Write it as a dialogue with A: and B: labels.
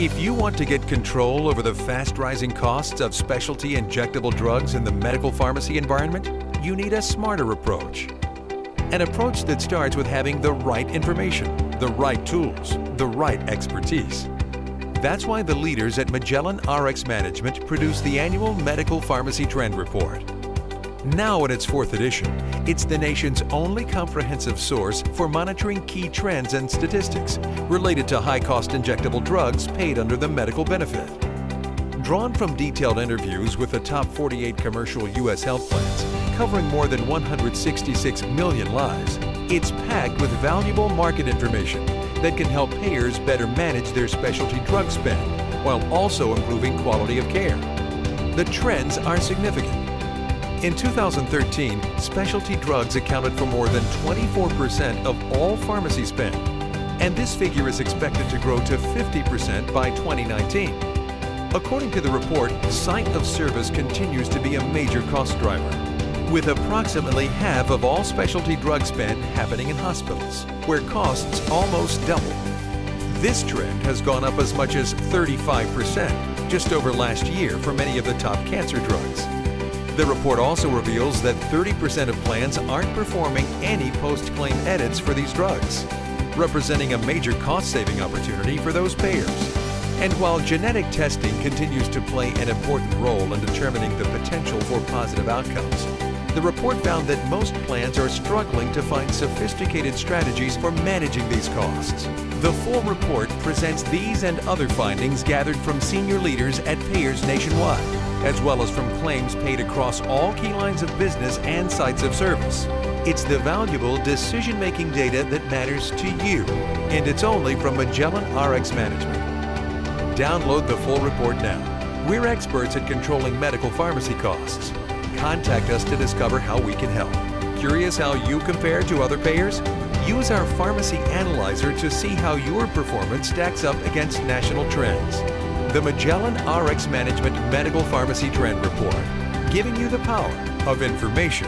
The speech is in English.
A: If you want to get control over the fast rising costs of specialty injectable drugs in the medical pharmacy environment, you need a smarter approach. An approach that starts with having the right information, the right tools, the right expertise. That's why the leaders at Magellan RX Management produce the annual Medical Pharmacy Trend Report. Now in its fourth edition, it's the nation's only comprehensive source for monitoring key trends and statistics related to high-cost injectable drugs paid under the medical benefit. Drawn from detailed interviews with the top 48 commercial U.S. health plans, covering more than 166 million lives, it's packed with valuable market information that can help payers better manage their specialty drug spend while also improving quality of care. The trends are significant in 2013, specialty drugs accounted for more than 24% of all pharmacy spend, and this figure is expected to grow to 50% by 2019. According to the report, site of service continues to be a major cost driver, with approximately half of all specialty drug spend happening in hospitals, where costs almost double. This trend has gone up as much as 35% just over last year for many of the top cancer drugs. The report also reveals that 30% of plans aren't performing any post-claim edits for these drugs, representing a major cost-saving opportunity for those payers. And while genetic testing continues to play an important role in determining the potential for positive outcomes, the report found that most plans are struggling to find sophisticated strategies for managing these costs. The full report presents these and other findings gathered from senior leaders at payers nationwide as well as from claims paid across all key lines of business and sites of service. It's the valuable decision-making data that matters to you, and it's only from Magellan RX Management. Download the full report now. We're experts at controlling medical pharmacy costs. Contact us to discover how we can help. Curious how you compare to other payers? Use our Pharmacy Analyzer to see how your performance stacks up against national trends the Magellan RX Management Medical Pharmacy Trend Report, giving you the power of information